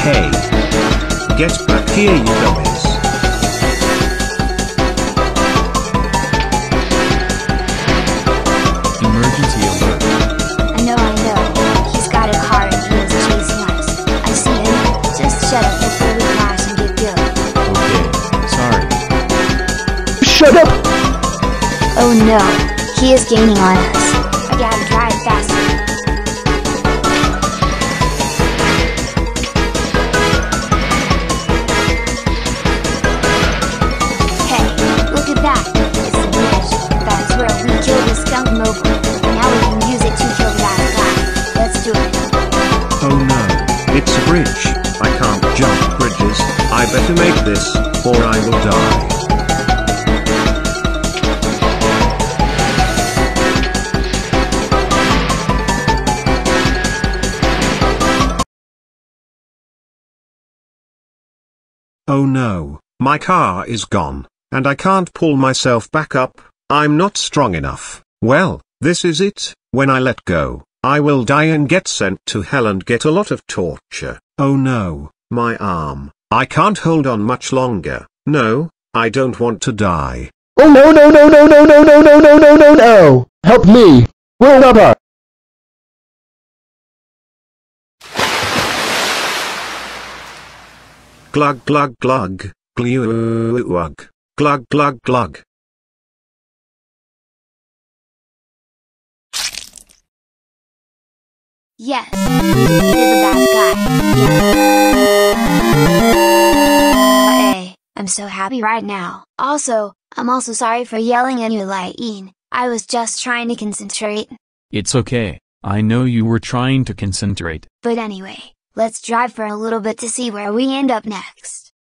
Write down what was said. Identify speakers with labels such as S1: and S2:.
S1: Hey. Get back here you dummies.
S2: Emergency alert.
S3: I know, I know. He's got a car and he is chasing us. I see him. Just shut up before we crash and get killed.
S2: Okay, sorry.
S4: Shut up!
S3: Oh no. He is gaining on us. I gotta drive the mobile. Now we can use it to kill that guy. Let's do it.
S1: Oh no, it's a bridge. I can't jump bridges. I better make this, or I will die. Oh no, my car is gone, and I can't pull myself back up, I'm not strong enough. Well, this is it, when I let go, I will die and get sent to hell and get a lot of torture. Oh no, my arm, I can't hold on much longer, no, I don't want to die.
S4: Oh no no no no no no no no no no no no! Help me! Will Rubber!
S1: Glug glug glug, glug, glug glug
S3: Yes, defeated the bad guy. Hey, I'm so happy right now. Also, I'm also sorry for yelling at you, Lightning. I was just trying to concentrate.
S2: It's okay. I know you were trying to concentrate.
S3: But anyway, let's drive for a little bit to see where we end up next.